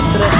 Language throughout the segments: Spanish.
Thank you.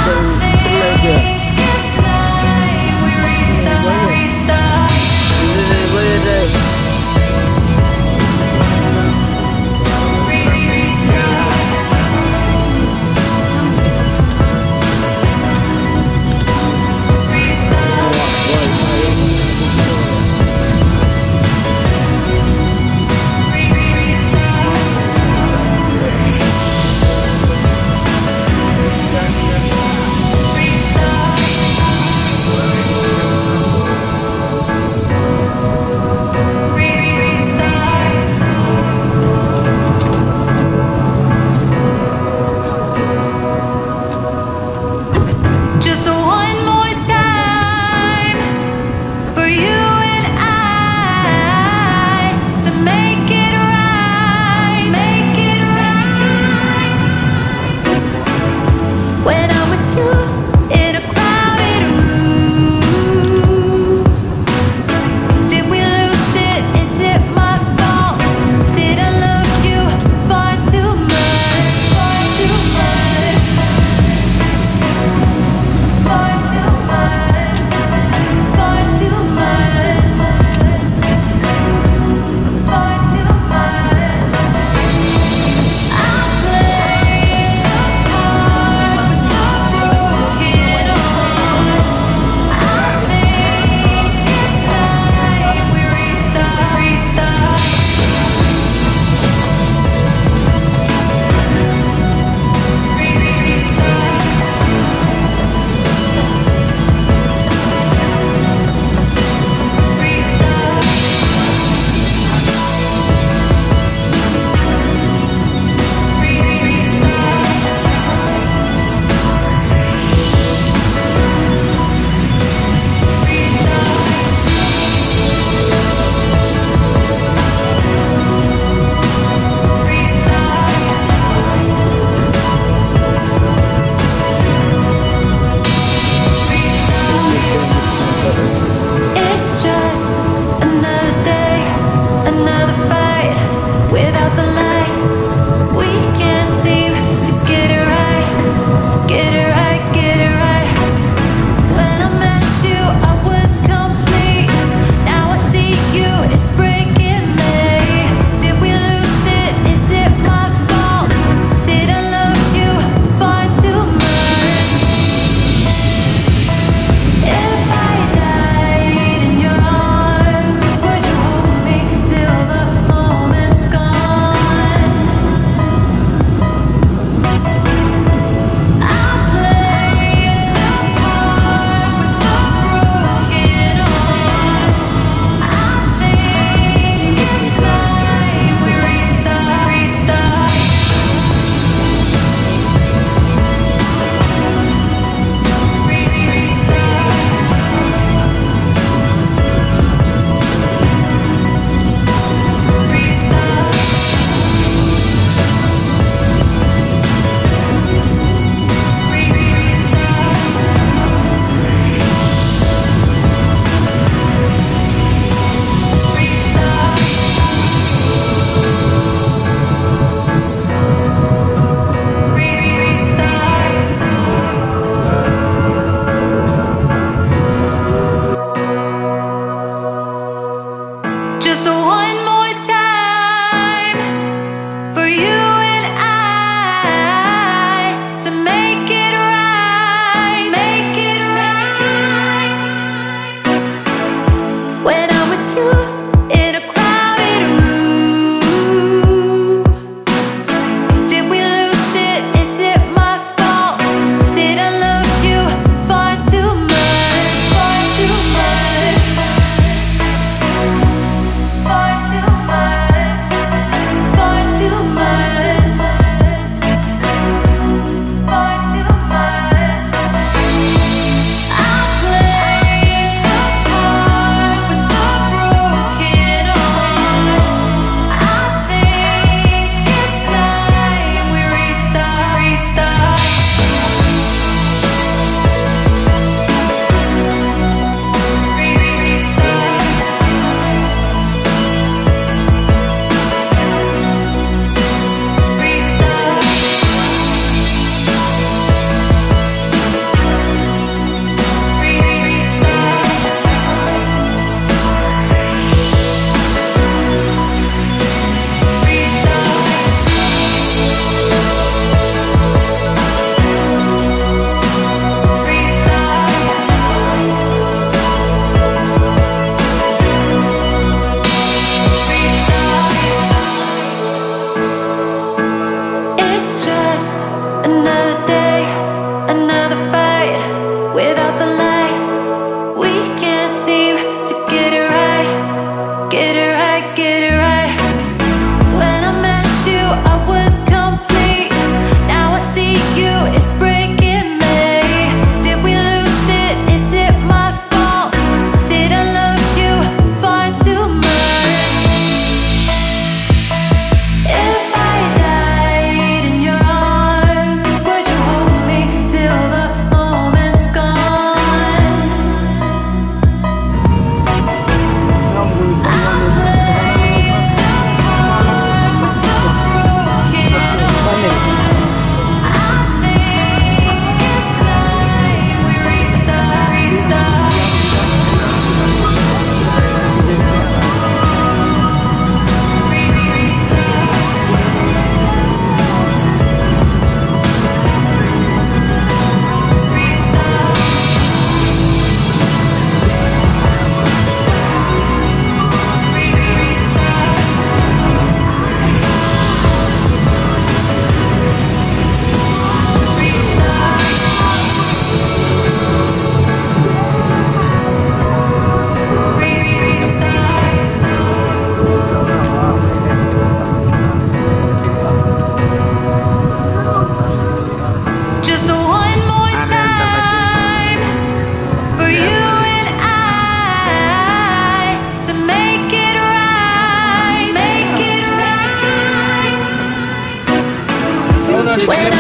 When